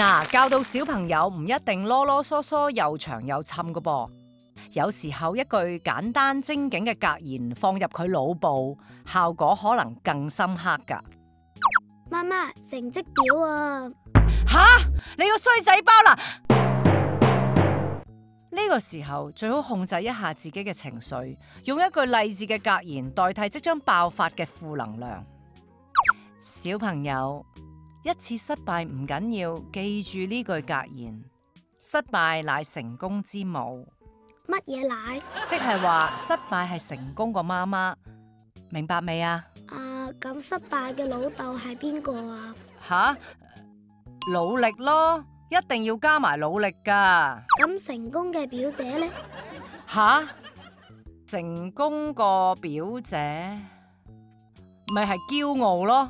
嗱，教到小朋友唔一定啰啰嗦嗦又长又沉噶噃，有时候一句简单精警嘅格言放入佢脑部，效果可能更深刻噶。妈妈，成绩表啊！吓，你个衰仔包啦！呢个时候最好控制一下自己嘅情绪，用一句励志嘅格言代替即将爆发嘅负能量。小朋友。一次失败唔紧要，记住呢句格言：失败乃成功之母。乜嘢乃？即系话失败系成功个妈妈，明白未啊？啊，咁失败嘅老豆系边个啊？吓，努力咯，一定要加埋努力噶。咁成功嘅表姐呢？吓，成功个表姐咪系骄傲咯。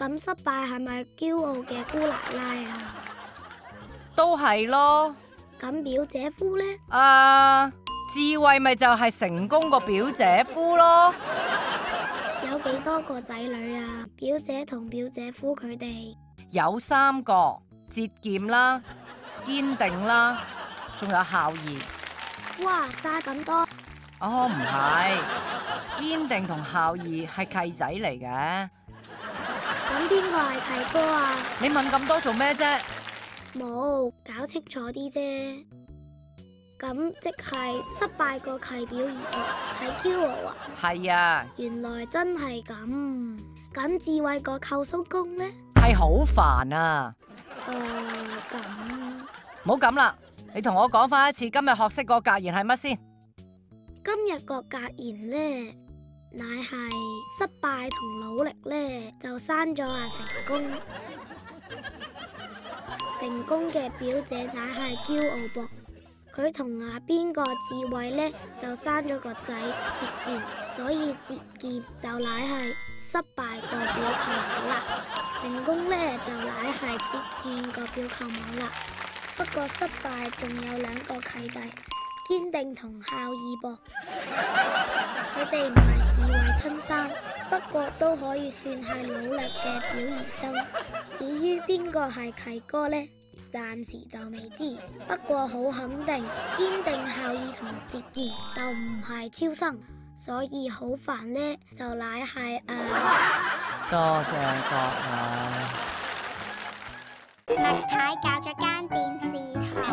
咁失败系咪骄傲嘅姑奶奶啊？都系咯。咁表姐夫咧？啊，智慧咪就系成功个表姐夫咯。有几多个仔女啊？表姐同表姐夫佢哋有三个，节俭啦，坚定啦，仲有孝义。哇，晒咁多！哦，唔系，坚定同孝义系契仔嚟嘅。咁边个系契哥啊？你问咁多做咩啫？冇，搞清楚啲啫。咁即系失败个契表儿系骄傲啊？系啊。原来真系咁。咁智慧个扣松公咧？系好烦啊。哦咁。唔好咁啦，你同我讲翻一次今日学识个格言系乜先？今日个格言咧。乃系失败同努力呢，就生咗阿成功。成功嘅表姐乃系骄傲噃，佢同阿边个智慧呢，就生咗个仔折剑，所以折剑就乃系失败个表舅母啦。成功呢，就乃系折剑个表舅母啦。不过失败仲有两个契弟，坚定同孝义噃，佢哋唔系。以为亲生，不过都可以算系努力嘅表儿生。至于边个系契哥呢？暂时就未知。不过好肯定，坚定孝义同节俭就唔系超生，所以好烦呢，就乃系诶。多谢各位。麦太搞咗间电视台。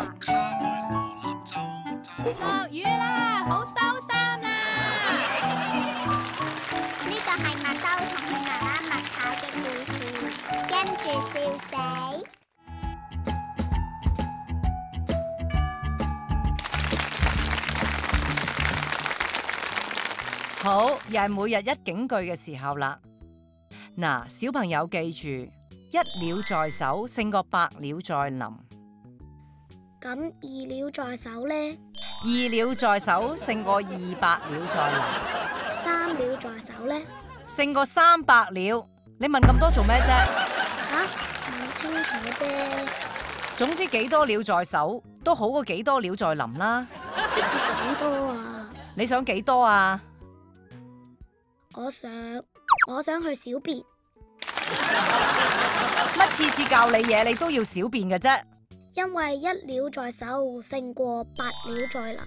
落雨啦，好收。好，又系每日一警句嘅时候啦。嗱，小朋友记住，一鸟在手胜过百鸟在林。咁二鸟在手呢？二鸟在手胜过二百鸟在林。三鸟在手呢？胜过三百鸟。你问咁多做咩啫？清楚啫。总之，几多鸟在手都好过几多鸟在林啦。几多啊？你想几多啊？我想我想去小便。乜次次教你嘢，你都要小便嘅啫？因为一鸟在手胜过八鸟在林。